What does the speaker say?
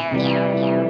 you, you, you.